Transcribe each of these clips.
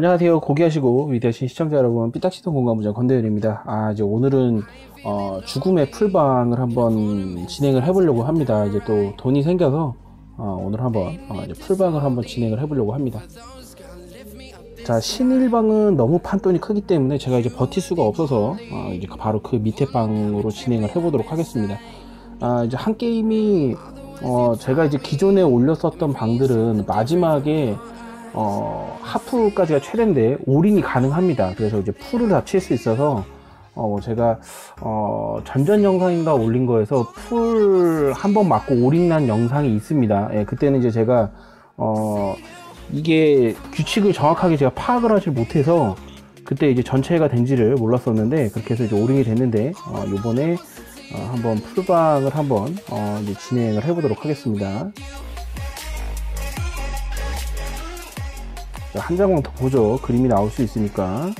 안녕하세요. 고귀하시고 위대하신 시청자 여러분, 삐딱시동 공감부장 건대현입니다. 아, 이제 오늘은, 어, 죽음의 풀방을 한번 진행을 해보려고 합니다. 이제 또 돈이 생겨서, 어, 오늘 한번, 어, 풀방을 한번 진행을 해보려고 합니다. 자, 신일방은 너무 판돈이 크기 때문에 제가 이제 버틸 수가 없어서, 어, 이제 바로 그 밑에 방으로 진행을 해보도록 하겠습니다. 아, 이제 한 게임이, 어, 제가 이제 기존에 올렸었던 방들은 마지막에 어, 하프까지가 최대인데 올인이 가능합니다. 그래서 이제 풀을 다 칠 수 있어서 어, 뭐 제가 어, 전전 영상인가 올린 거에서 풀 한 번 맞고 올인난 영상이 있습니다. 예, 그때는 이제 제가 어, 이게 규칙을 정확하게 제가 파악을 하지 못해서 그때 이제 전체가 된지를 몰랐었는데 그렇게 해서 이제 올인이 됐는데 어, 요번에 어, 한번 풀방을 한번 어, 진행을 해보도록 하겠습니다. 자, 한 장만 더 보죠. 그림이 나올 수 있으니까.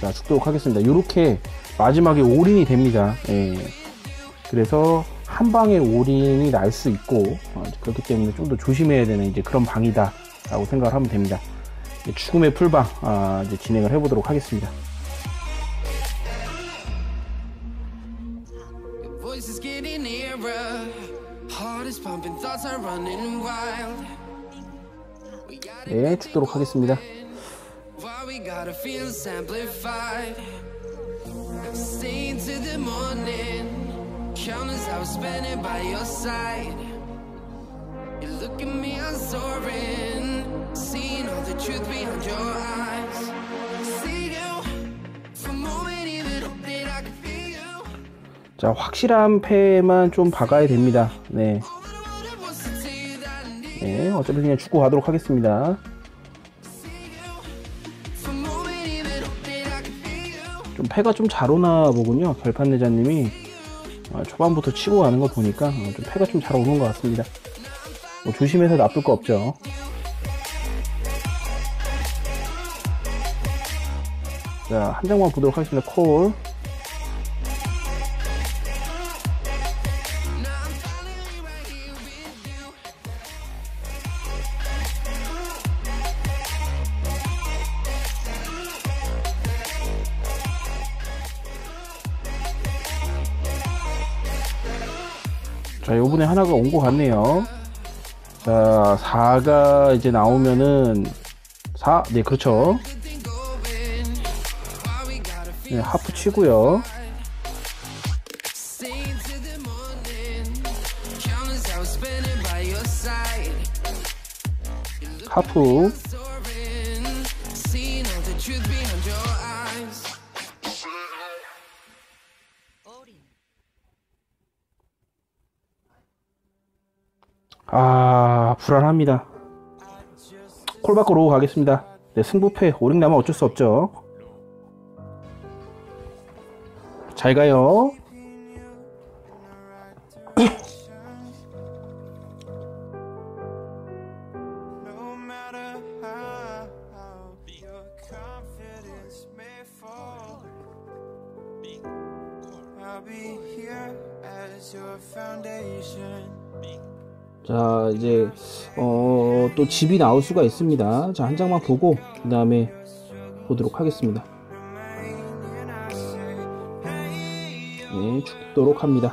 자, 죽도록 하겠습니다. 이렇게 마지막에 올인이 됩니다. 예. 그래서 한 방에 올인이 날 수 있고, 어, 그렇기 때문에 좀 더 조심해야 되는 이제 그런 방이다. 라고 생각을 하면 됩니다. 죽음의 풀방, 아, 이제 진행을 해보도록 하겠습니다. Heart is pumping, thoughts are running wild. 네, 죽도록 하겠습니다. 자, 확실한 패만 좀 박아야 됩니다. 네. 네, 어차피 그냥 죽고 가도록 하겠습니다. 좀 패가 좀 잘 오나 보군요. 결판 내자님이 어, 초반부터 치고 가는 거 보니까 어, 좀 패가 좀 잘 오는 것 같습니다. 뭐 조심해서 나쁠 거 없죠. 자, 한 장만 보도록 하겠습니다. 콜. 하나가 온 것 같네요. 자 4가 이제 나오면은 4, 네 그렇죠. 네, 하프 치고요. 하프 아 불안합니다. 콜 바꾸로 가겠습니다. 네, 승부패 오링 나면 어쩔 수 없죠. 잘 가요 집이 나올 수가 있습니다. 자 한 장만 보고 그 다음에 보도록 하겠습니다. 네 죽도록 합니다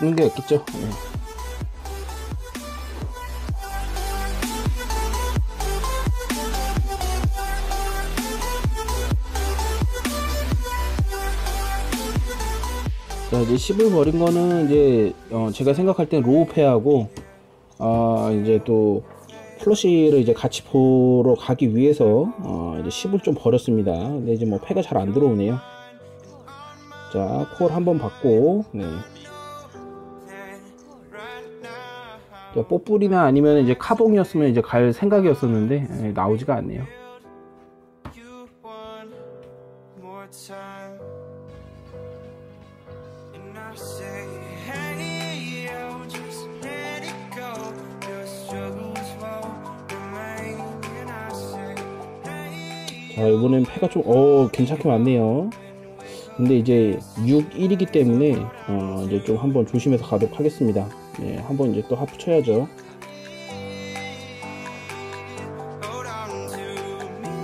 네, 죽는 게 있겠죠. 네. 자, 이제 10을 버린 거는 이제 어, 제가 생각할 땐 low 패하고 아, 이제 또 flush를 이제 같이 보러 가기 위해서 어, 이제 10을 좀 버렸습니다. 근데 이제 뭐 패가 잘 안 들어오네요. 자, 콜 한번 받고 네. 뽀뿌리나 아니면 이제 카봉이었으면 이제 갈 생각이었었는데 예, 나오지가 않네요. 자 이번엔 패가 좀어 괜찮게 왔네요. 근데 이제 6, 1이기 때문에 어 이제 좀 한번 조심해서 가도록 하겠습니다. 네, 한번 이제 또 하프 쳐야죠. hold on to me.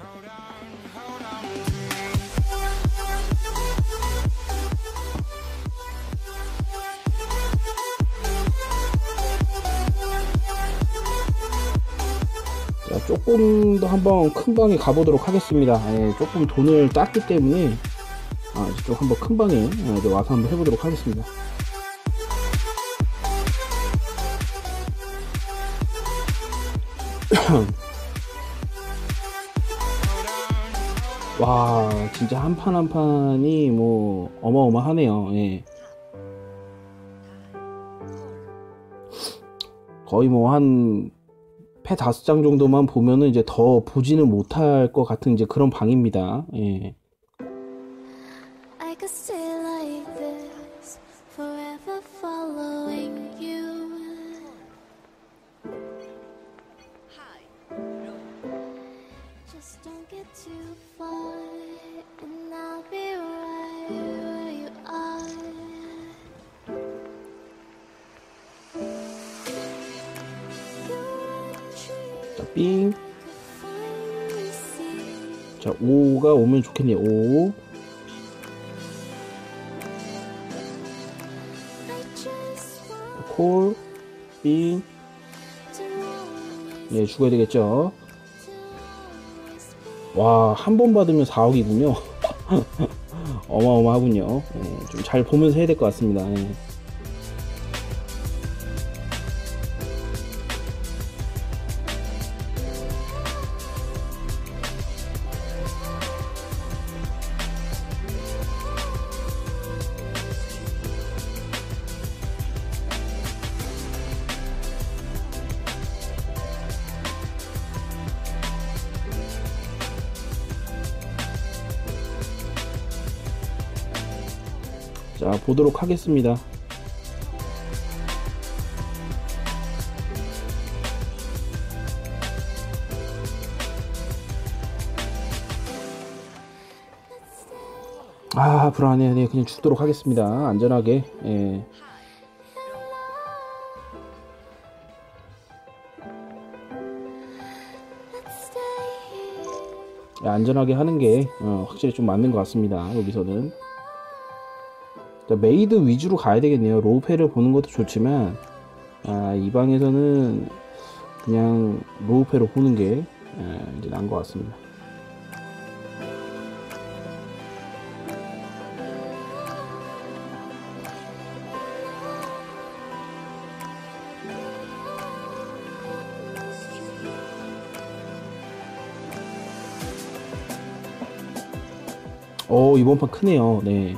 Hold on, hold on to me. 자, 조금 더 한번 큰 방에 가보도록 하겠습니다. 예, 조금 돈을 땄기 때문에 아, 좀 한번 큰 방에 아, 와서 한번 해보도록 하겠습니다. 와, 진짜 한 판 한 판이 뭐 어마어마하네요. 예. 거의 뭐 한 패 다섯 장 정도만 보면은 이제 더 보지는 못할 것 같은 이제 그런 방입니다. 예. Just don't get too far, and I'll be right where you are. You're a tree 자, 삥. 자, 5가 오면 좋겠네요. 5. I just want 콜. 삥. 예, 죽어야 되겠죠. 와, 한 번 받으면 4억이군요. 어마어마하군요. 예, 좀 잘 보면서 해야 될 것 같습니다. 예. 자, 보도록 하겠습니다. 아, 불안해. 네, 그냥 죽도록 하겠습니다. 안전하게. 예. 예, 안전하게 하는 게 어, 확실히 좀 맞는 것 같습니다. 여기서는. 자, made 위주로 가야 되겠네요. low패를 보는 것도 좋지만, 아, 이 방에서는 그냥 low패로 보는 게 예, 이제 나은 것 같습니다. 오, 이번 판 크네요. 네.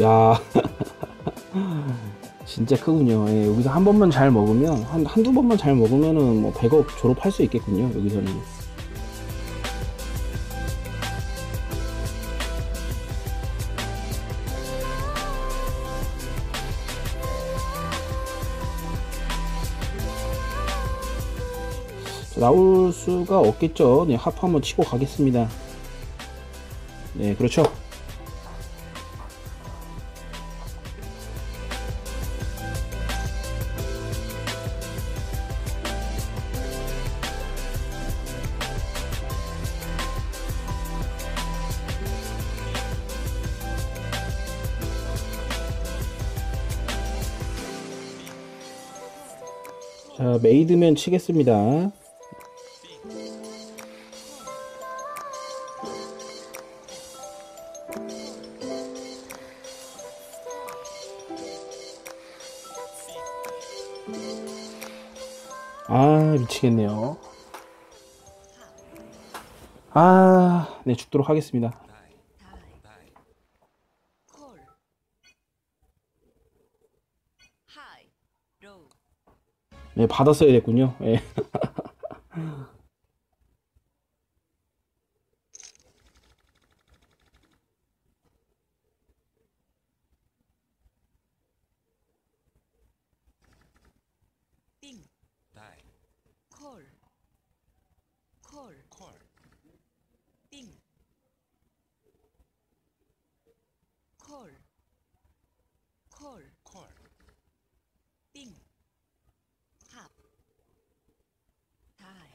야. 진짜 크군요. 예, 여기서 한 번만 잘 먹으면, 한, 한두 번만 잘 먹으면은 뭐 100억 졸업할 수 있겠군요. 여기서는. 자, 나올 수가 없겠죠. 네, 하프 한번 치고 가겠습니다. 네, 그렇죠. 자 메이드면 치겠습니다. 아 미치겠네요. 아네 죽도록 하겠습니다. 네, 받았어야 됐군요. 예. 띵 다이 콜 콜 콜 띵 콜 콜 콜 띵 합 다이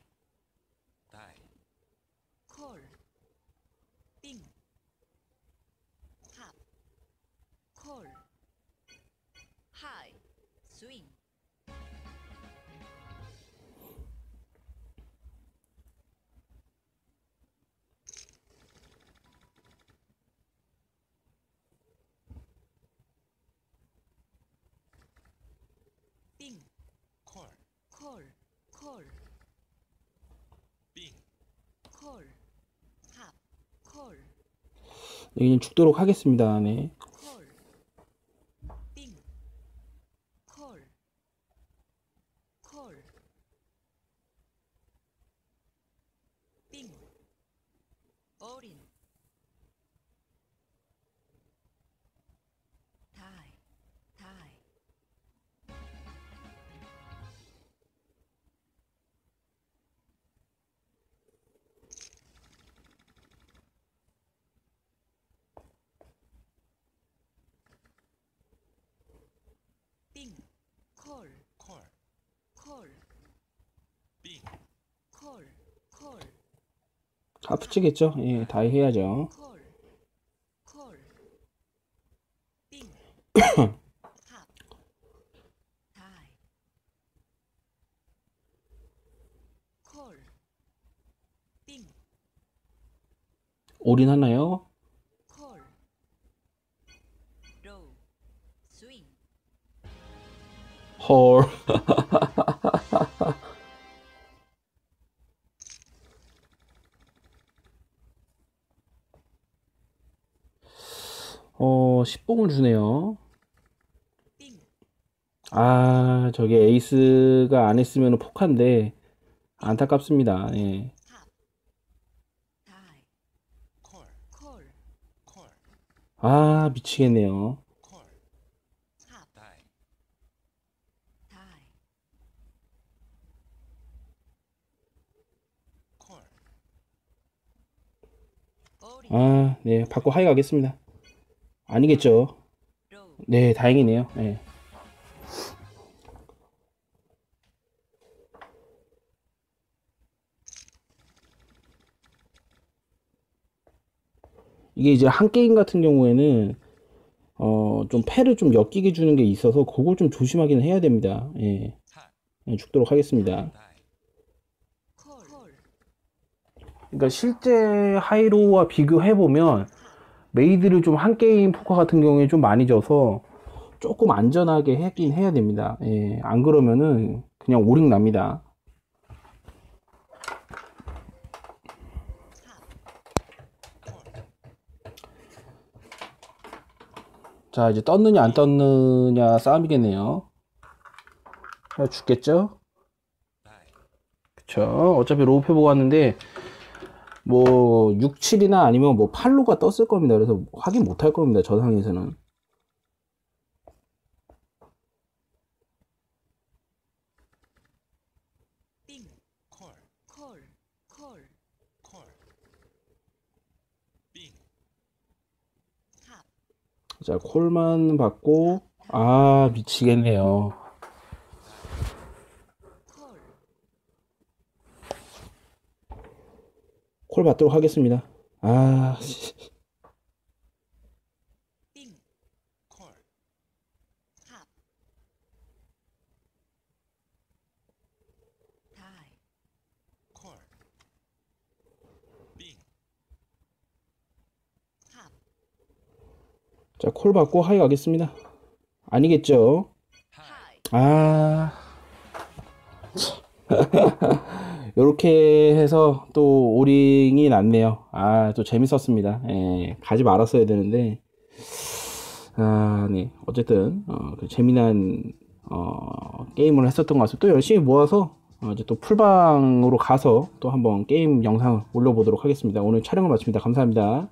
다이 콜 띵 합 콜 하이 스윙 띵 콜 콜, 콜, 빙 콜, 합, 콜, 네, 그냥 죽도록 하겠습니다. 네. 콜, 띵, 콜, 콜, 다 붙이겠죠? 예, 다 해야죠. 올인하나요? 헐. 10봉을 주네요. 띵, 아, 저게 에이스가 안 했으면 폭한데, 안타깝습니다. 예. 아, 미치겠네요. 아, 네, 받고 하이 가겠습니다. 아니겠죠? 네, 다행이네요. 예. 이게 이제 한 게임 같은 경우에는 어, 좀 패를 좀 엮이게 주는 게 있어서 그걸 좀 조심하기는 해야 됩니다. 예. 하 예, 죽도록 하겠습니다. 그러니까 실제 high low와 비교해 보면 made를 좀 한 게임 포커 같은 경우에 좀 많이 져서 조금 안전하게 하긴 해야 됩니다. 예, 안 그러면은 그냥 오링 납니다. 자, 이제 떴느냐 안 떴느냐 싸움이겠네요. 자, 죽겠죠? 그쵸. 어차피 low 패보고 왔는데, 뭐, 6, 7이나 아니면 뭐 8 low가 떴을 겁니다. 그래서 확인 못 할 겁니다. 저 합, 자, 콜만 받고, 아, 미치겠네요. 콜, 콜 받도록 하겠습니다. 아, 씨. 자, 콜 받고 하이 가겠습니다. 아니겠죠? 아, 이렇게 해서 또 오링이 났네요. 아, 또 재밌었습니다. 예, 가지 말았어야 되는데, 아, 네. 어쨌든, 어, 그 재미난, 어, 게임을 했었던 것 같습니다. 또 열심히 모아서, 어, 이제 또 풀방으로 가서 또 한번 게임 영상을 올려보도록 하겠습니다. 오늘 촬영을 마칩니다. 감사합니다.